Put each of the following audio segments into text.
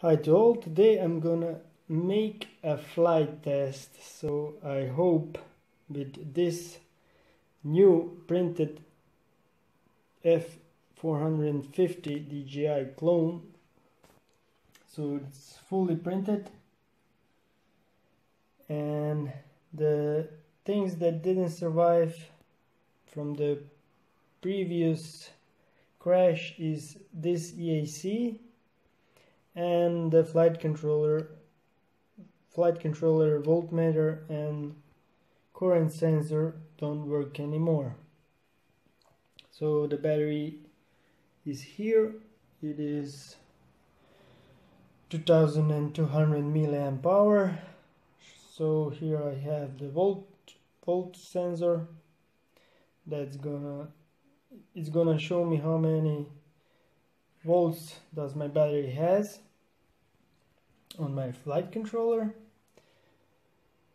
Hi to all, today I'm gonna make a flight test so I hope with this new printed F450 DJI clone so it's fully printed. And the things that didn't survive from the previous crash is this ESC and the flight controller flight controller voltmeter and current sensor don't work anymore. So the battery is here. It is 2200 milliamp hour. So here I have the volt volt sensor that's gonna it's gonna show me how many volts does my battery has on my flight controller.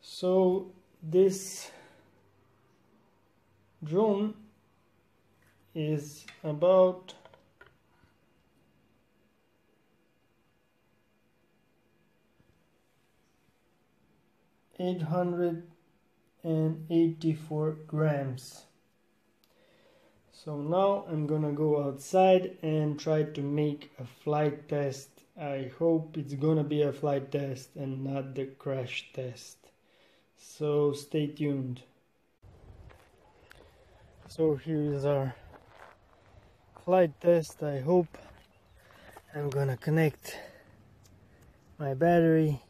So this drone is about eight hundred and eighty four grams. So now I'm gonna go outside and try to make a flight test I hope it's gonna be a flight test and not the crash test. So stay tuned. So here is our flight test. I hope I'm gonna connect my battery.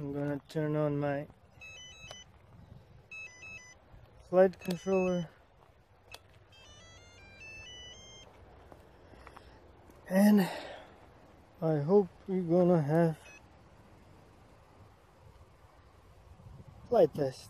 I'm gonna turn on my flight controller. and I hope we're gonna have flight test.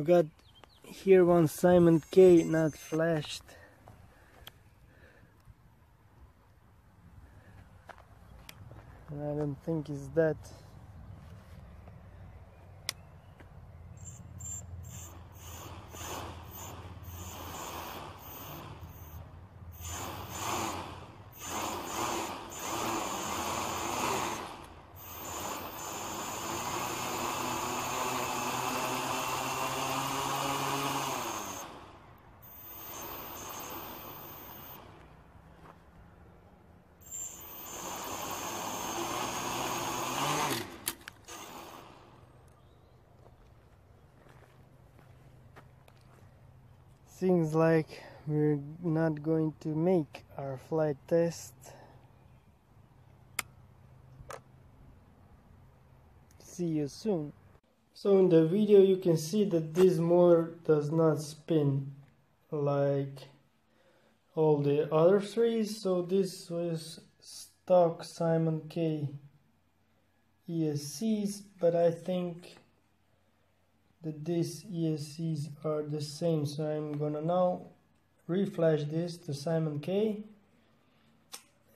I've got here one Simon K not flashed. I don't think it's that seems like we're not going to make our flight test. See you soon. So in the video you can see that this motor does not spin like all the other three. So this was stock Simon K ESCs but I think that these ESCs are the same. So I'm gonna now reflash this to Simon K.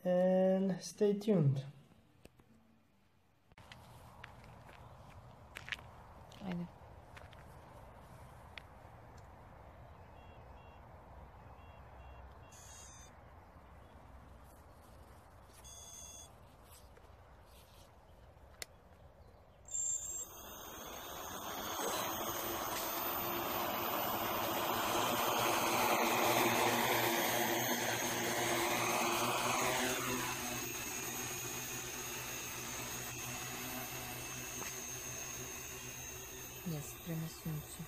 And stay tuned Нет, прямо солнце.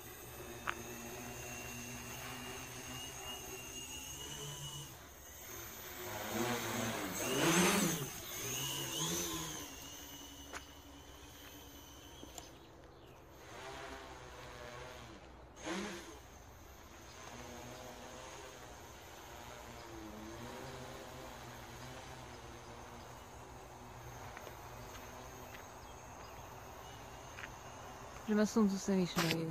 Żeby są tu sami szli.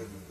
You.